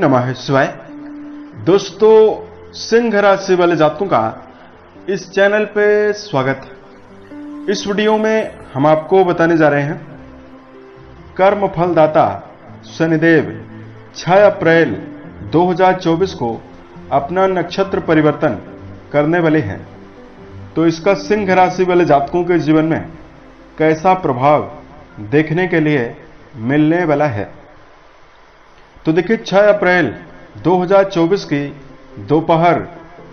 नमः शिवाय। दोस्तों सिंह राशि वाले जातकों का इस चैनल पे स्वागत है। इस वीडियो में हम आपको बताने जा रहे हैं कर्म फलदाता शनिदेव 6 अप्रैल 2024 को अपना नक्षत्र परिवर्तन करने वाले हैं। तो इसका सिंह राशि वाले जातकों के जीवन में कैसा प्रभाव देखने के लिए मिलने वाला है। तो देखिए 6 अप्रैल 2024 की दोपहर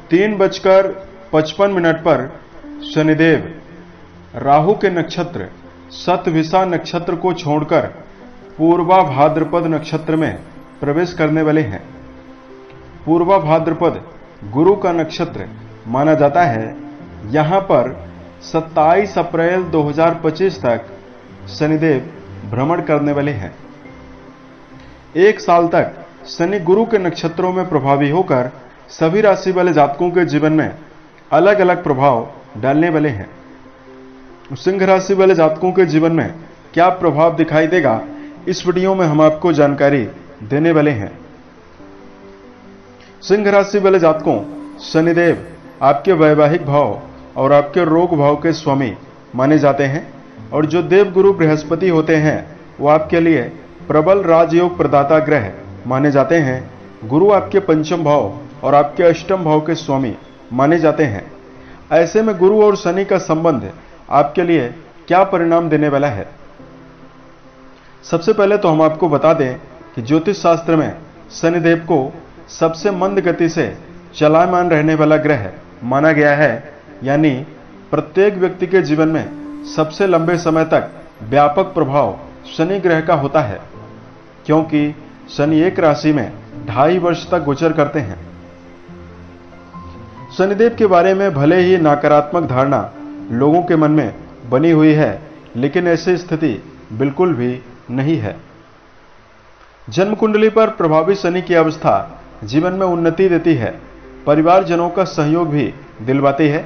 तीन बजकर पचपन मिनट पर शनिदेव, राहु के नक्षत्र सतविशा नक्षत्र को छोड़कर पूर्वा भाद्रपद नक्षत्र में प्रवेश करने वाले हैं। पूर्वा भाद्रपद गुरु का नक्षत्र माना जाता है। यहाँ पर 27 अप्रैल 2025 तक शनिदेव भ्रमण करने वाले हैं। एक साल तक शनि गुरु के नक्षत्रों में प्रभावी होकर सभी राशि वाले जातकों के जीवन में अलग अलग प्रभाव डालने वाले हैं। सिंह राशि वाले जातकों के जीवन में क्या प्रभाव दिखाई देगा, इस वीडियो में हम आपको जानकारी देने वाले हैं। सिंह राशि वाले जातकों, शनिदेव आपके वैवाहिक भाव और आपके रोग भाव के स्वामी माने जाते हैं और जो देव गुरु बृहस्पति होते हैं, वो आपके लिए प्रबल राजयोग प्रदाता ग्रह माने जाते हैं गुरु आपके पंचम भाव और आपके अष्टम भाव के स्वामी माने जाते हैं। ऐसे में गुरु और शनि का संबंध आपके लिए क्या परिणाम देने वाला है? सबसे पहले तो हम आपको बता दें कि ज्योतिष शास्त्र में शनिदेव को सबसे मंद गति से चलायमान रहने वाला ग्रह माना गया है, यानी प्रत्येक व्यक्ति के जीवन में सबसे लंबे समय तक व्यापक प्रभाव शनि ग्रह का होता है। क्योंकि शनि एक राशि में ढाई वर्ष तक गोचर करते हैं। शनिदेव के बारे में भले ही नकारात्मक धारणा लोगों के मन में बनी हुई है, लेकिन ऐसी स्थिति बिल्कुल भी नहीं है। जन्म कुंडली पर प्रभावी शनि की अवस्था जीवन में उन्नति देती है। परिवारजनों का सहयोग भी दिलवाती है।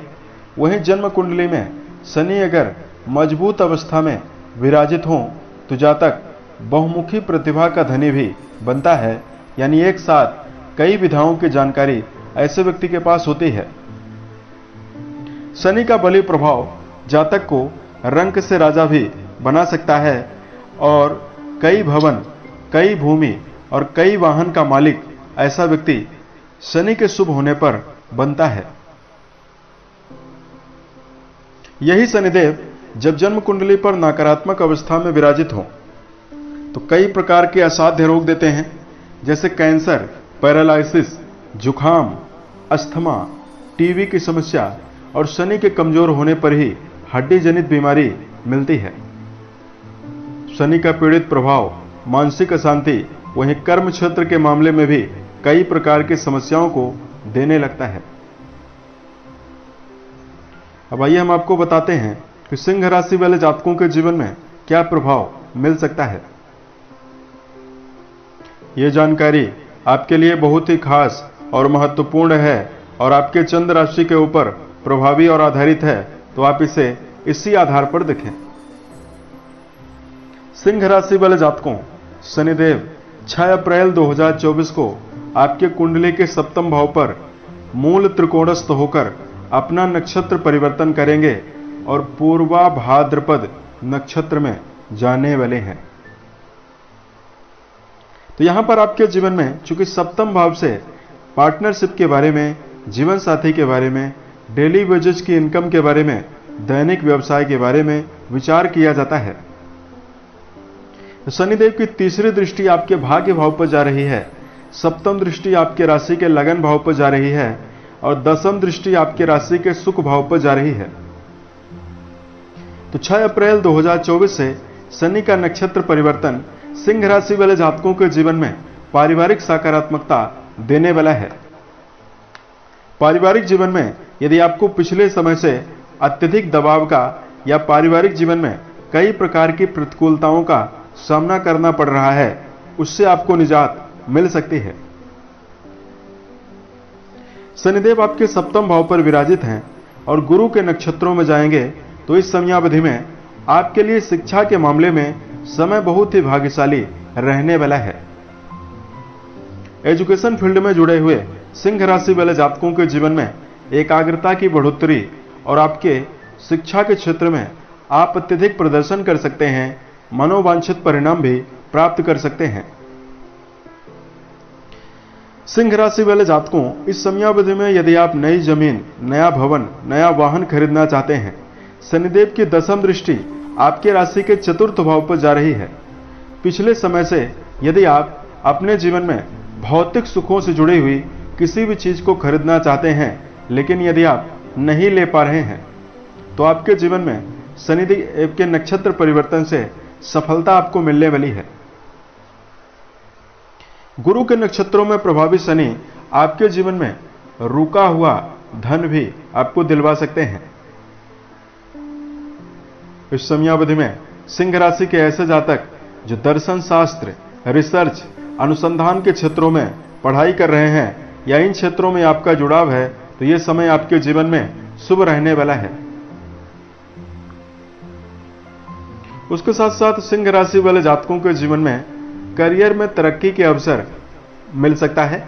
वहीं जन्म कुंडली में शनि अगर मज़बूत अवस्था में विराजित हों तो जातक बहुमुखी प्रतिभा का धनी भी बनता है, यानी एक साथ कई विधाओं की जानकारी ऐसे व्यक्ति के पास होती है। शनि का बलि प्रभाव जातक को रंक से राजा भी बना सकता है, और कई भवन, कई भूमि और कई वाहन का मालिक ऐसा व्यक्ति शनि के शुभ होने पर बनता है। यही शनिदेव जब जन्म कुंडली पर नकारात्मक अवस्था में विराजित हो तो कई प्रकार के असाध्य रोग देते हैं, जैसे कैंसर, पैरालाइसिस जुखाम अस्थमा, टीवी की समस्या और शनि के कमज़ोर होने पर ही हड्डी जनित बीमारी मिलती है। शनि का पीड़ित प्रभाव, मानसिक अशांति, वहीं कर्म क्षेत्र के मामले में भी कई प्रकार की समस्याओं को देने लगता है। अब आइए हम आपको बताते हैं कि सिंह राशि वाले जातकों के जीवन में क्या प्रभाव मिल सकता है। यह जानकारी आपके लिए बहुत ही खास और महत्वपूर्ण है और आपके चंद्र राशि के ऊपर प्रभावी और आधारित है तो आप इसे इसी आधार पर देखें। सिंह राशि वाले जातकों, शनिदेव 6 अप्रैल 2024 को आपके कुंडली के सप्तम भाव पर मूल त्रिकोणस्थ होकर अपना नक्षत्र परिवर्तन करेंगे और पूर्वा भाद्रपद नक्षत्र में जाने वाले हैं। तो यहाँ पर आपके जीवन में, चूँकि सप्तम भाव से पार्टनरशिप के बारे में, जीवन साथी के बारे में डेली वेजेज की इनकम के बारे में, दैनिक व्यवसाय के बारे में विचार किया जाता है। शनिदेव की तीसरी दृष्टि आपके भाग्य भाव पर जा रही है। सप्तम दृष्टि आपके राशि के लगन भाव पर जा रही है और दसम दृष्टि आपके राशि के सुख भाव पर जा रही है। तो 6 अप्रैल 2024 से शनि का नक्षत्र परिवर्तन सिंह राशि वाले जातकों के जीवन में पारिवारिक सकारात्मकता देने वाला है। पारिवारिक जीवन में यदि आपको पिछले समय से अत्यधिक दबाव का या पारिवारिक जीवन में कई प्रकार की प्रतिकूलताओं का सामना करना पड़ रहा है, उससे आपको निजात मिल सकती है। शनिदेव आपके सप्तम भाव पर विराजित हैं और गुरु के नक्षत्रों में जाएँगे तो इस समयावधि में आपके लिए शिक्षा के मामले में समय बहुत ही भाग्यशाली रहने वाला है। एजुकेशन फ़ील्ड में जुड़े हुए सिंह राशि वाले जातकों के जीवन में एकाग्रता की बढ़ोतरी और आपके शिक्षा के क्षेत्र में आप अत्यधिक प्रदर्शन कर सकते हैं, मनोवांछित परिणाम भी प्राप्त कर सकते हैं। सिंह राशि वाले जातकों, इस समयावधि में यदि आप नई ज़मीन, नया भवन, नया वाहन खरीदना चाहते हैं, शनिदेव की दसम दृष्टि आपके राशि के चतुर्थ भाव पर जा रही है। पिछले समय से यदि आप अपने जीवन में भौतिक सुखों से जुड़ी हुई किसी भी चीज़ को खरीदना चाहते हैं, लेकिन यदि आप नहीं ले पा रहे हैं तो आपके जीवन में शनिदेव के नक्षत्र परिवर्तन से सफलता आपको मिलने वाली है। गुरु के नक्षत्रों में प्रभावी शनि आपके जीवन में रुका हुआ धन भी आपको दिलवा सकते हैं। इस समयावधि में सिंह राशि के ऐसे जातक, जो दर्शन शास्त्र, रिसर्च, अनुसंधान के क्षेत्रों में पढ़ाई कर रहे हैं, या इन क्षेत्रों में आपका जुड़ाव है तो यह समय आपके जीवन में शुभ रहने वाला है। उसके साथ साथ सिंह राशि वाले जातकों के जीवन में करियर में तरक्की के अवसर मिल सकता है।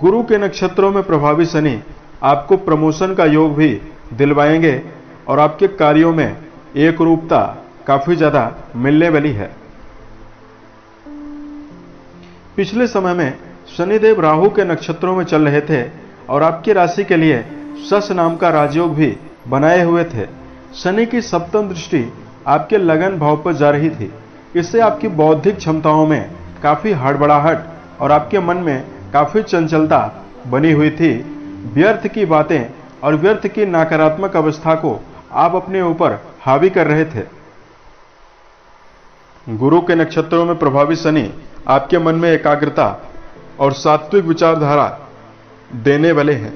गुरु के नक्षत्रों में प्रभावी शनि आपको प्रमोशन का योग भी दिलवाएँगे और आपके कार्यों में एक रूपता काफ़ी ज़्यादा मिलने वाली है। पिछले समय में शनिदेव राहु के नक्षत्रों में चल रहे थे और आपकी राशि के लिए सस नाम का राजयोग भी बनाए हुए थे। शनि की सप्तम दृष्टि आपके लगन भाव पर जा रही थी। इससे आपकी बौद्धिक क्षमताओं में काफ़ी हड़बड़ाहट और आपके मन में काफ़ी चंचलता बनी हुई थी। व्यर्थ की बातें और व्यर्थ की नकारात्मक अवस्था को आप अपने ऊपर हावी कर रहे थे। गुरु के नक्षत्रों में प्रभावी शनि आपके मन में एकाग्रता और सात्विक विचारधारा देने वाले हैं।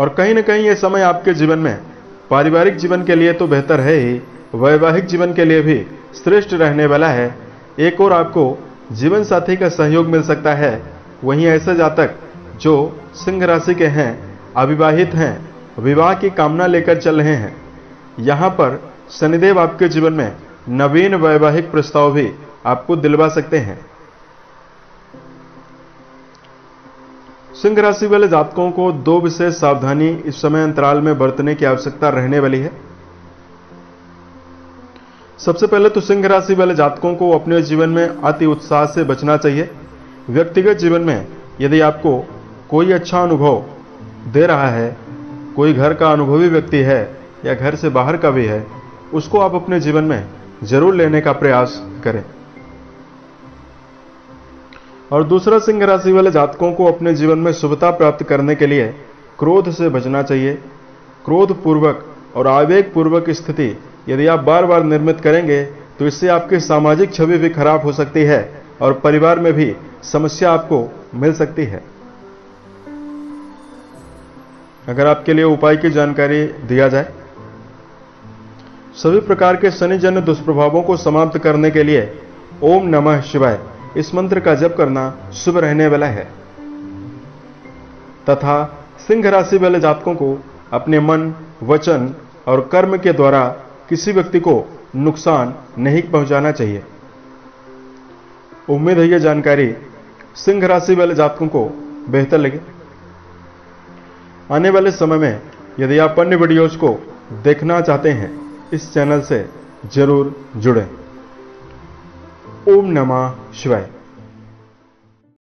और कहीं ना कहीं यह समय आपके जीवन में पारिवारिक जीवन के लिए तो बेहतर है ही, वैवाहिक जीवन के लिए भी श्रेष्ठ रहने वाला है। एक और आपको जीवन साथी का सहयोग मिल सकता है, वहीं ऐसे जातक जो सिंह राशि के हैं, अविवाहित हैं विवाह की कामना लेकर चल रहे हैं। यहाँ पर शनिदेव आपके जीवन में नवीन वैवाहिक प्रस्ताव भी आपको दिलवा सकते हैं। सिंह राशि वाले जातकों को दो विशेष सावधानी इस समय अंतराल में बरतने की आवश्यकता रहने वाली है। सबसे पहले तो सिंह राशि वाले जातकों को अपने जीवन में अति उत्साह से बचना चाहिए। व्यक्तिगत जीवन में यदि आपको कोई अच्छा अनुभव दे रहा है कोई घर का अनुभवी व्यक्ति है या घर से बाहर का भी है, उसको आप अपने जीवन में ज़रूर लेने का प्रयास करें। और दूसरा सिंह राशि वाले जातकों को अपने जीवन में शुभता प्राप्त करने के लिए क्रोध से बचना चाहिए। क्रोध पूर्वक और आवेग पूर्वक स्थिति यदि आप बार बार निर्मित करेंगे तो इससे आपकी सामाजिक छवि भी खराब हो सकती है और परिवार में भी समस्या आपको मिल सकती है। अगर आपके लिए उपाय की जानकारी दिया जाए। सभी प्रकार के शनिजन्य दुष्प्रभावों को समाप्त करने के लिए ओम नमः शिवाय इस मंत्र का जप करना शुभ रहने वाला है। तथा सिंह राशि वाले जातकों को अपने मन, वचन और कर्म के द्वारा किसी व्यक्ति को नुकसान नहीं पहुंचाना चाहिए। उम्मीद है यह जानकारी सिंह राशि वाले जातकों को बेहतर लगे। आने वाले समय में यदि आप अन्य वीडियोज़ को देखना चाहते हैं, इस चैनल से ज़रूर जुड़ें। ओम नमः शिवाय।